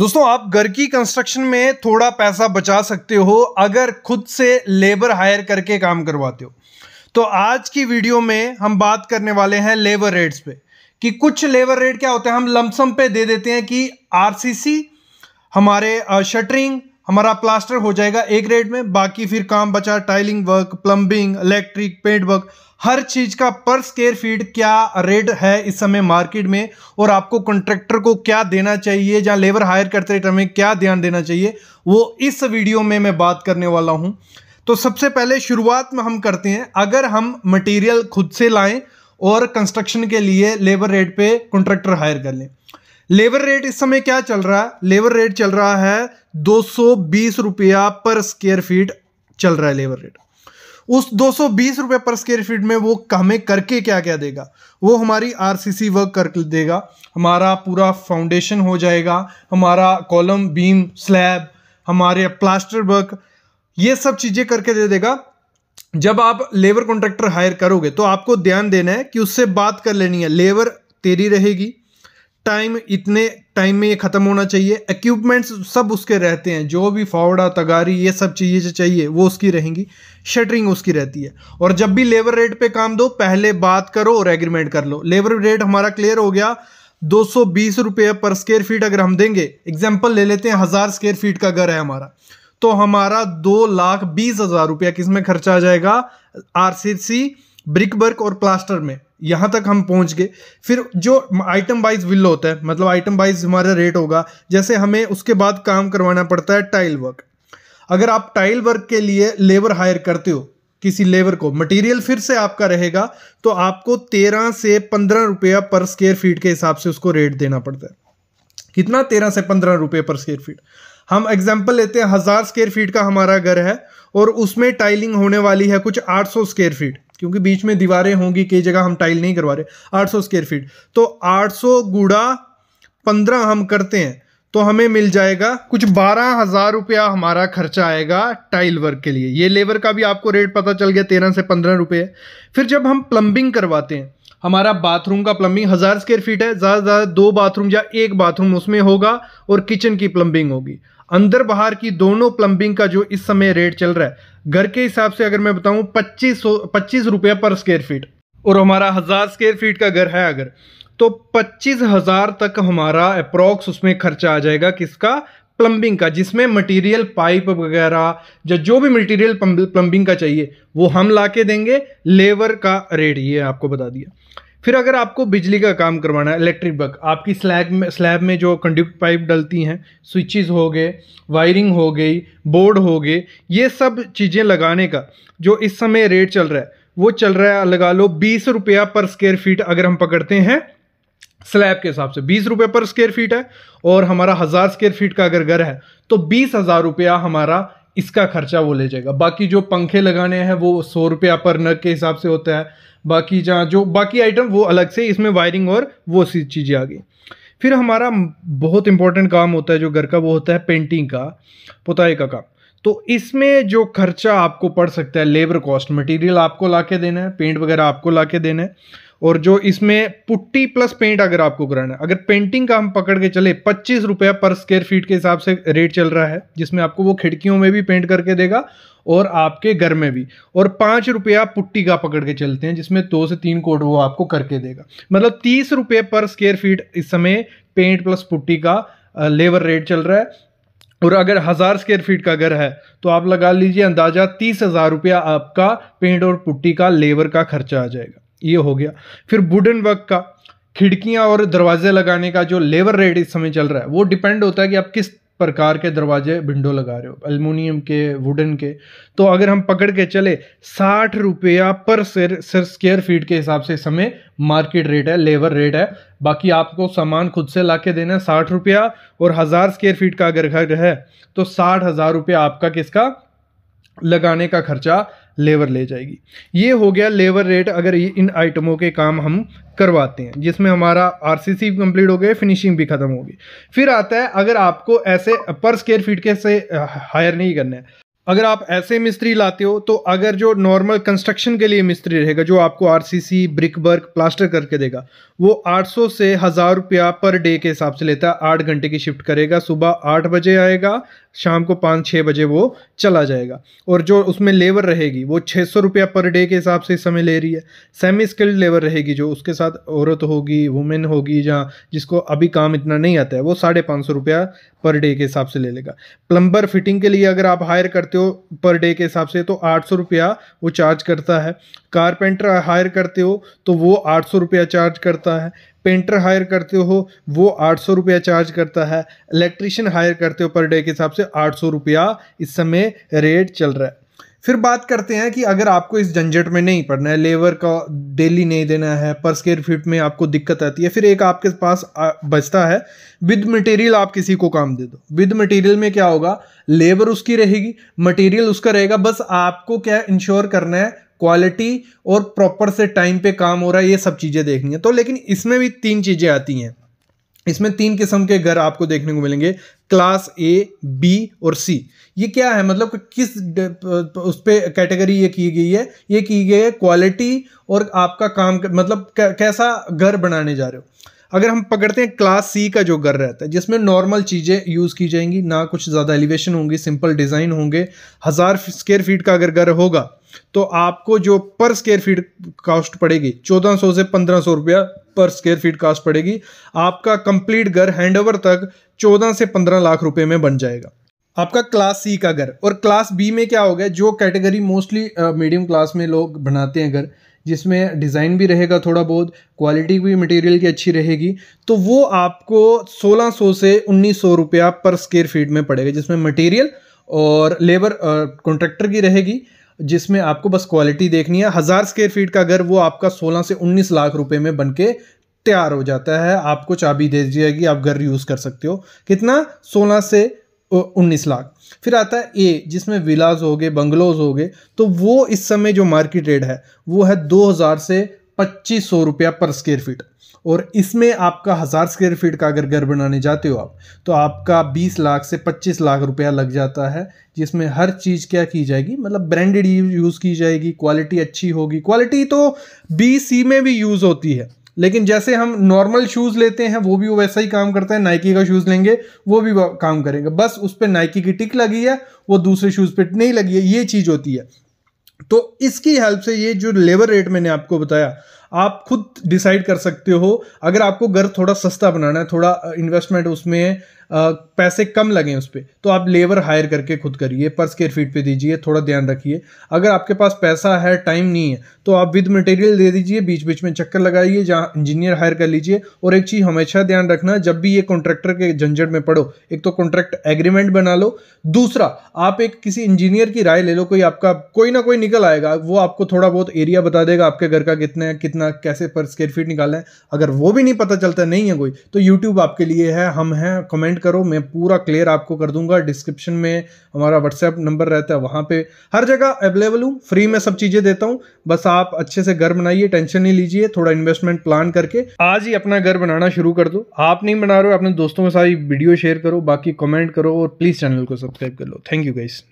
दोस्तों, आप घर की कंस्ट्रक्शन में थोड़ा पैसा बचा सकते हो अगर खुद से लेबर हायर करके काम करवाते हो। तो आज की वीडियो में हम बात करने वाले हैं लेबर रेट्स पे कि कुछ लेबर रेट क्या होते हैं? हम लमसम पे दे देते हैं कि आरसीसी हमारे शटरिंग हमारा प्लास्टर हो जाएगा एक रेट में, बाकी फिर काम बचा tiling work plumbing electric paint work हर चीज़ का पर स्केयर फीट क्या रेट है इस समय मार्केट में और आपको कॉन्ट्रैक्टर को क्या देना चाहिए या लेबर हायर करते रेट में क्या ध्यान देना चाहिए, वो इस वीडियो में मैं बात करने वाला हूँ। तो सबसे पहले शुरुआत में हम करते हैं, अगर हम मटेरियल खुद से लाएँ और कंस्ट्रक्शन के लिए लेबर रेट पे कॉन्ट्रैक्टर हायर कर लें। लेबर रेट इस समय क्या चल रहा है? लेबर रेट चल रहा है दो सौ बीस रुपया पर स्क्वेयर फीट चल रहा है लेबर रेट उस दो रुपए पर स्क्वेयर फीट में वो हमें करके क्या क्या देगा? वो हमारी आरसीसी वर्क कर देगा। हमारा पूरा फाउंडेशन हो जाएगा। हमारा कॉलम बीम स्लैब हमारे प्लास्टर वर्क ये सब चीज़ें करके दे देगा। जब आप लेबर कॉन्ट्रैक्टर हायर करोगे तो आपको ध्यान देना है कि उससे बात कर लेनी है। लेबर तेरी रहेगी। टाइम इतने टाइम में ये ख़त्म होना चाहिए। इक्विपमेंट्स सब उसके रहते हैं। जो भी फावड़ा, तगारी, ये सब चीज़ें चाहिए, वो उसकी रहेंगी। शटरिंग उसकी रहती है। और जब भी लेबर रेट पे काम दो, पहले बात करो और एग्रीमेंट कर लो। लेबर रेट हमारा क्लियर हो गया। दो सौ पर स्क्वेयर फीट अगर हम देंगे एग्ज़ाम्पल ले लेते हैं, हज़ार स्क्वेयर फीट का घर है हमारा। तो हमारा दो लाख बीस हज़ार रुपया किसमें खर्चा आ जाएगा? आरसीसी ब्रिक वर्क और प्लास्टर में। यहाँ तक हम पहुँच गए। फिर जो आइटम वाइज बिल होता है मतलब आइटम वाइज हमारा रेट होगा, जैसे हमें उसके बाद काम करवाना पड़ता है टाइल वर्क अगर आप टाइल वर्क के लिए लेबर हायर करते हो, किसी लेबर को मटेरियल फिर से आपका रहेगा तो आपको तेरह से पंद्रह रुपया पर स्क्वेयर फीट के हिसाब से उसको रेट देना पड़ता है। कितना? तेरह से पंद्रह रुपये पर स्क्वेयर फीट हम एग्ज़ाम्पल लेते हैं, हज़ार स्क्वेयर फीट का हमारा घर है, और उसमें टाइलिंग होने वाली है कुछ आठ सौ स्क्वेयर फीट क्योंकि बीच में दीवारें होंगी, कई जगह हम टाइल नहीं करवा रहे। 800 स्क्वेयर फीट तो 800 गुड़ा पंद्रह हम करते हैं तो हमें मिल जाएगा, कुछ बारह हज़ार रुपया हमारा खर्चा आएगा टाइल वर्क के लिए। ये लेबर का भी आपको रेट पता चल गया, तेरह से पंद्रह रुपये फिर जब हम प्लम्बिंग करवाते हैं, हमारा बाथरूम का प्लम्बिंग हज़ार स्क्वेयर फीट है, ज़्यादा से ज़्यादा दो बाथरूम या एक बाथरूम उसमें होगा और किचन की प्लम्बिंग होगी। अंदर बाहर की दोनों प्लम्बिंग का जो इस समय रेट चल रहा है, घर के हिसाब से अगर मैं बताऊँ, पच्चीस पच्चीस रुपया पर स्क्वेयर फीट और हमारा हज़ार स्क्वेयर फीट का घर है अगर तो पच्चीस हज़ार तक हमारा अप्रोक्स उसमें खर्चा आ जाएगा किसका? प्लम्बिंग का, जिसमें मटेरियल पाइप वगैरह, या जो भी मटेरियल प्लम्बिंग का चाहिए, वो हम ला के देंगे लेबर का रेट ये आपको बता दिया। फिर अगर आपको बिजली का काम करवाना है इलेक्ट्रिक बग आपकी स्लैब में स्लैब में जो कंडक्ट पाइप डलती हैं स्विचेस हो गए वायरिंग हो गई बोर्ड हो गए, ये सब चीज़ें लगाने का जो इस समय रेट चल रहा है, वो चल रहा है, लगा लो बीस रुपया पर स्क्वेयर फीट अगर हम पकड़ते हैं स्लैब के हिसाब से बीस रुपये पर स्क्वेयर फीट है और हमारा हज़ार स्क्वेयर फीट का अगर घर है तो बीस हज़ार रुपया हमारा इसका खर्चा वो ले जाएगा। बाकी जो पंखे लगाने हैं, वो सौ रुपया पर नग के हिसाब से होता है। बाकी जहाँ जो, बाकी आइटम वो अलग से, इसमें वायरिंग और वो सी चीज़ें आ गई। फिर हमारा बहुत इंपॉर्टेंट काम होता है, जो घर का वो होता है पेंटिंग का, पुताई का काम। तो इसमें जो खर्चा आपको पड़ सकता है लेबर कॉस्ट मटेरियल आपको ला के देना है पेंट वगैरह आपको ला के देना है। और जो इसमें पुट्टी प्लस पेंट अगर आपको कराना है, अगर पेंटिंग का हम पकड़ के चले, पच्चीस रुपया पर स्क्वेयर फीट के हिसाब से रेट चल रहा है, जिसमें आपको वो खिड़कियों में भी पेंट करके देगा और आपके घर में भी। और पाँच रुपया पुट्टी का पकड़ के चलते हैं, जिसमें दो से तीन कोट वो आपको करके देगा। मतलब तीस रुपये पर स्क्वेयर फीट इस समय पेंट प्लस पुट्टी का लेबर रेट चल रहा है। और अगर हज़ार स्क्वेयर फीट का घर है तो आप लगा लीजिए अंदाज़ा तीस हज़ार रुपया आपका पेंट और पुट्टी का लेबर का खर्चा आ जाएगा। ये हो गया। फिर वुडन वर्क का, खिड़कियाँ और दरवाजे लगाने का जो लेबर रेट इस समय चल रहा है, वो डिपेंड होता है कि आप किस प्रकार के दरवाजे विंडो लगा रहे हो एल्युमिनियम के वुडन के। तो अगर हम पकड़ के चले, साठ रुपया पर स्क्वेयर फीट के हिसाब से समय मार्केट रेट है लेबर रेट है। बाकी आपको सामान खुद से ला के देना है साठ रुपया, और हज़ार स्क्वेयर फीट का अगर घर है तो साठ हज़ार रुपया आपका किसका, लगाने का खर्चा लेबर ले जाएगी। ये हो गया लेबर रेट अगर इन आइटमों के काम हम करवाते हैं। जिसमें हमारा आरसीसी कंप्लीट हो गया फिनिशिंग भी खत्म होगी। फिर आता है, अगर आपको ऐसे पर स्क्वेयर फीट के से हायर नहीं करना है। अगर आप ऐसे मिस्त्री लाते हो तो अगर जो नॉर्मल कंस्ट्रक्शन के लिए मिस्त्री रहेगा, जो आपको आरसीसी ब्रिक वर्क प्लास्टर करके देगा, वो 800 से हज़ार रुपया पर डे के हिसाब से लेता है। आठ घंटे की शिफ्ट करेगा, सुबह आठ बजे आएगा शाम को पाँच छः बजे वो चला जाएगा। और जो उसमें लेबर रहेगी, वो छः सौ रुपया पर डे के हिसाब से इस समय ले रही है। सेमी स्किल्ड लेबर रहेगी जो, उसके साथ औरत होगी, वुमेन होगी जहाँ जिसको अभी काम इतना नहीं आता है, वो साढ़े पाँच सौ रुपया पर डे के हिसाब से ले लेगा। प्लम्बर फिटिंग के लिए अगर आप हायर करते हो पर डे के हिसाब से तो आठ सौ रुपया वो चार्ज करता है। कारपेंटर हायर करते हो तो वो आठ सौ रुपया चार्ज करता है। पेंटर हायर करते हो, वो आठ सौ रुपया चार्ज करता है। इलेक्ट्रिशियन हायर करते हो पर डे के हिसाब से आठ सौ रुपया इस समय रेट चल रहा है। फिर बात करते हैं कि अगर आपको इस झंझट में नहीं पड़ना है लेबर का डेली नहीं देना है पर स्केयर फीट में आपको दिक्कत आती है, फिर एक आपके पास बचता है विद मटेरियल आप किसी को काम दे दो। विद मटेरियल में क्या होगा? लेबर उसकी रहेगी मटेरियल उसका रहेगा, बस आपको क्या इंश्योर करना है क्वालिटी और प्रॉपर से टाइम पे काम हो रहा है, ये सब चीज़ें देखनी है। तो लेकिन इसमें भी तीन चीज़ें आती हैं। इसमें तीन किस्म के घर आपको देखने को मिलेंगे क्लास ए बी और सी ये क्या है? मतलब किस उस पर कैटेगरी ये की गई है? ये की गई है क्वालिटी और आपका काम मतलब कैसा घर बनाने जा रहे हो। अगर हम पकड़ते हैं क्लास सी का जो घर रहता है, जिसमें नॉर्मल चीज़ें यूज़ की जाएँगी, ना कुछ ज़्यादा एलिवेशन होंगी सिंपल डिज़ाइन होंगे, हज़ार स्क्वेयर फीट का अगर घर होगा तो आपको जो पर स्क्वेयर फीट कॉस्ट पड़ेगी 1400 से 1500 रुपया पर स्क्वेयर फीट कॉस्ट पड़ेगी। आपका कंप्लीट घर हैंडओवर तक 14 से 15 लाख रुपए में बन जाएगा। आपका क्लास सी का घर, और क्लास बी में क्या हो गया, जो कैटेगरी मोस्टली मीडियम क्लास में लोग बनाते हैं घर, जिसमें डिज़ाइन भी रहेगा थोड़ा बहुत क्वालिटी भी मटेरियल की अच्छी रहेगी तो वो आपको 1600 से 1900 रुपया पर स्क्वेयर फीट में पड़ेगा, जिसमें मटेरियल और लेबर कॉन्ट्रैक्टर की रहेगी। जिसमें आपको बस क्वालिटी देखनी है। हज़ार स्क्वेयर फीट का घर वो आपका 16 से 19 लाख रुपए में बन के तैयार हो जाता है, आपको चाबी दे दी जाएगी, आप घर यूज़ कर सकते हो। कितना? 16 से 19 लाख। फिर आता है ए जिसमें विलाज हो गए बंगलोज हो गए तो वो इस समय जो मार्केट रेट है, वो है 2000 से पच्चीस सौ रुपया पर स्क्वेयर फीट और इसमें आपका हज़ार स्क्वेयर फीट का अगर घर बनाने जाते हो आप तो आपका 20 लाख से 25 लाख रुपया लग जाता है, जिसमें हर चीज़ क्या की जाएगी? मतलब ब्रांडेड यूज़ की जाएगी क्वालिटी अच्छी होगी। क्वालिटी तो बी सी में भी यूज़ होती है, लेकिन जैसे हम नॉर्मल शूज़ लेते हैं, वो भी वो वैसा ही काम करता है। नाइकी का शूज़ लेंगे, वो भी काम करेंगे। बस उस पर नाइकी की टिक लगी है, वो दूसरे शूज़ पे नहीं लगी है, ये चीज़ होती है। तो इसकी हेल्प से ये जो लेबर रेट मैंने आपको बताया आप खुद डिसाइड कर सकते हो। अगर आपको घर थोड़ा सस्ता बनाना है, थोड़ा इन्वेस्टमेंट उसमें पैसे कम लगें उस पर तो आप लेबर हायर करके खुद करिए, पर स्केयर फीट पे दीजिए, थोड़ा ध्यान रखिए। अगर आपके पास पैसा है टाइम नहीं है तो आप विद मटेरियल दे दीजिए बीच बीच में चक्कर लगाइए, जहाँ इंजीनियर हायर कर लीजिए। और एक चीज़ हमेशा ध्यान रखना, जब भी ये कॉन्ट्रैक्टर के झंझट में पढ़ो एक तो कॉन्ट्रैक्ट एग्रीमेंट बना लो। दूसरा, आप एक किसी इंजीनियर की राय ले लो, कोई आपका, कोई ना कोई निकल आएगा, वो आपको थोड़ा बहुत एरिया बता देगा, आपके घर का कितना है, कितना, कैसे पर स्केयर फीट निकालना है। अगर वो भी नहीं पता चलता, नहीं है कोई तो यूट्यूब आपके लिए है, हम हैं कमेंट करो, मैं पूरा क्लियर आपको कर दूँगा। डिस्क्रिप्शन में हमारा व्हाट्सएप नंबर रहता है, वहाँ पे हर जगह अवेलेबल हूँ। फ्री में सब चीज़ें देता हूँ। बस आप अच्छे से घर बनाइए टेंशन नहीं लीजिए, थोड़ा इन्वेस्टमेंट प्लान करके आज ही अपना घर बनाना शुरू कर दो। आप नहीं बना रहे हो, अपने दोस्तों के साथ वीडियो शेयर करो, बाकी कमेंट करो और प्लीज़ चैनल को सब्सक्राइब कर लो। Thank you guys